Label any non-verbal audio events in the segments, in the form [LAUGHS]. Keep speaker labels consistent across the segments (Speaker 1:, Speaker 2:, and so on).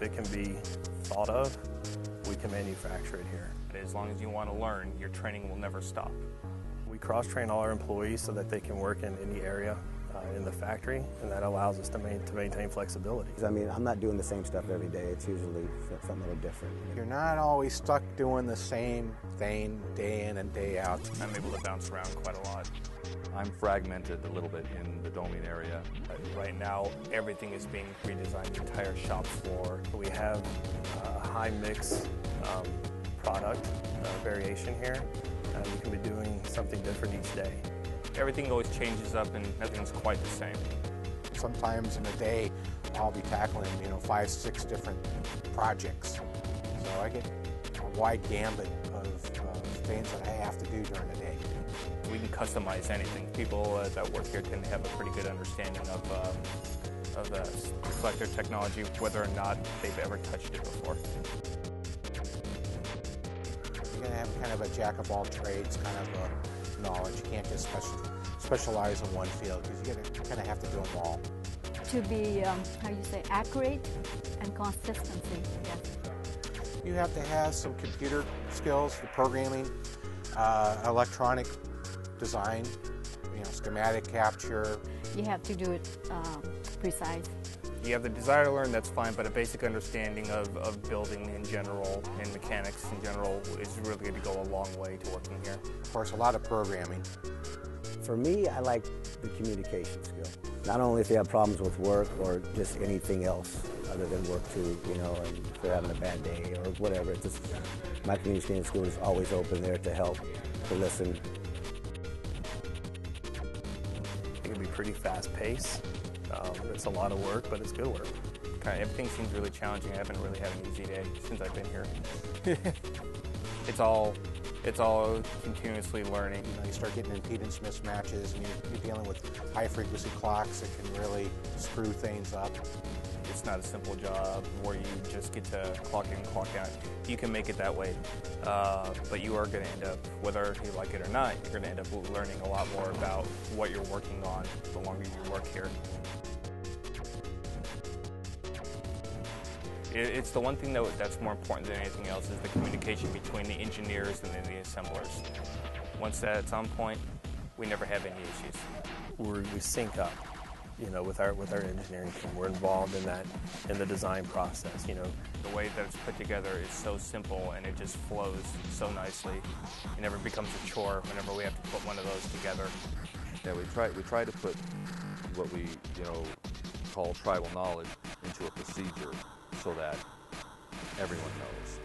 Speaker 1: If it can be thought of, we can manufacture it here.
Speaker 2: As long as you want to learn, your training will never stop.
Speaker 1: We cross-train all our employees so that they can work in any area uh, in the factory, and that allows us to, main, to maintain flexibility.
Speaker 3: I mean, I'm not doing the same stuff every day. It's usually something a little different.
Speaker 4: You're not always stuck doing the same thing day in and day out.
Speaker 2: I'm able to bounce around quite a lot.
Speaker 5: I'm fragmented a little bit in the doming area.
Speaker 2: Right now, everything is being redesigned, the entire shop floor.
Speaker 1: We have a high mix um, product uh, variation here. Uh, we can be doing something different each day.
Speaker 2: Everything always changes up and nothing's quite the same.
Speaker 4: Sometimes in a day, I'll be tackling, you know, five, six different projects. So I get a wide gambit of uh, things that I have to do during the day.
Speaker 2: We can customize anything. People uh, that work here tend to have a pretty good understanding of, um, of uh, reflector technology, whether or not they've ever touched it before.
Speaker 4: You're going to have kind of a jack of all trades kind of a knowledge. You can't just special, specialize in one field because you're going to kind of have to do them all.
Speaker 6: To be, um, how you say, accurate and consistency, yes.
Speaker 4: You have to have some computer skills for programming, uh, electronic design, you know, schematic capture.
Speaker 6: You have to do it um, precise.
Speaker 2: You have the desire to learn, that's fine, but a basic understanding of, of building in general and mechanics in general is really going to go a long way to working here.
Speaker 4: Of course, a lot of programming.
Speaker 3: For me, I like the communication skill. Not only if they have problems with work or just anything else other than work too, you know, and if they're having a bad day or whatever. It's just, my communication skill is always open there to help, to listen.
Speaker 1: It can be pretty fast paced. Um, it's a lot of work, but it's good work.
Speaker 2: Kind of, everything seems really challenging. I haven't really had an easy day since I've been here. [LAUGHS] it's all it's all continuously learning.
Speaker 4: You know, you start getting impedance mismatches, and you're, you're dealing with high frequency clocks that can really screw things up.
Speaker 2: It's not a simple job where you just get to clock in, clock out. You can make it that way, uh, but you are going to end up, whether you like it or not, you're going to end up learning a lot more about what you're working on the longer you work here. It's the one thing that, that's more important than anything else is the communication between the engineers and then the assemblers. Once that's on point, we never have any issues.
Speaker 1: We sync up, you know, with our with our engineering team. We're involved in that in the design process. You know,
Speaker 2: the way that it's put together is so simple and it just flows so nicely. It never becomes a chore whenever we have to put one of those together.
Speaker 5: Yeah, we try we try to put what we you know call tribal knowledge into a procedure so that everyone knows.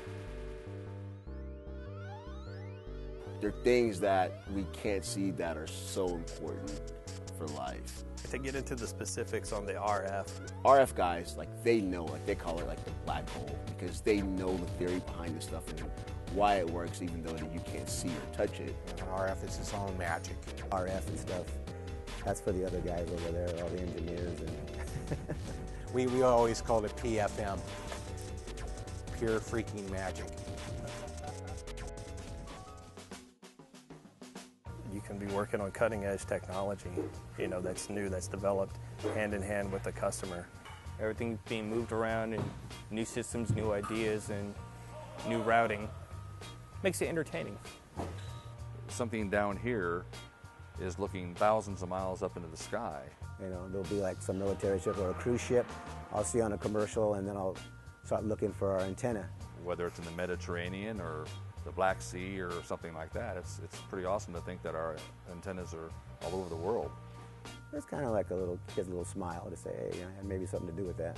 Speaker 7: There are things that we can't see that are so important for life.
Speaker 1: To get into the specifics on the RF,
Speaker 7: RF guys, like they know, like they call it like the black hole because they know the theory behind the stuff and why it works even though you can't see or touch it.
Speaker 4: And RF is its own magic.
Speaker 3: RF and stuff, that's for the other guys over there, all the engineers. and [LAUGHS]
Speaker 4: we, we always called it PFM, pure freaking magic.
Speaker 1: Can be working on cutting edge technology, you know, that's new, that's developed hand in hand with the customer.
Speaker 2: Everything's being moved around and new systems, new ideas, and new routing makes it entertaining.
Speaker 5: Something down here is looking thousands of miles up into the sky.
Speaker 3: You know, there'll be like some military ship or a cruise ship I'll see on a commercial and then I'll start looking for our antenna.
Speaker 5: Whether it's in the Mediterranean or the Black Sea or something like that, it's, it's pretty awesome to think that our antennas are all over the world.
Speaker 3: It's kind of like a little kid's little smile to say, hey, you know, maybe something to do with that.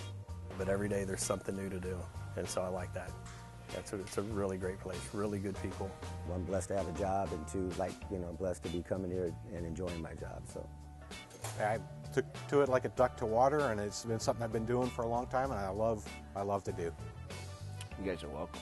Speaker 1: But every day there's something new to do, and so I like that. That's a, it's a really great place, really good people.
Speaker 3: I'm blessed to have a job, and two, like, you know, blessed to be coming here and enjoying my job, so.
Speaker 4: I took to it like a duck to water, and it's been something I've been doing for a long time, and I love, I love to do.
Speaker 7: You guys are welcome.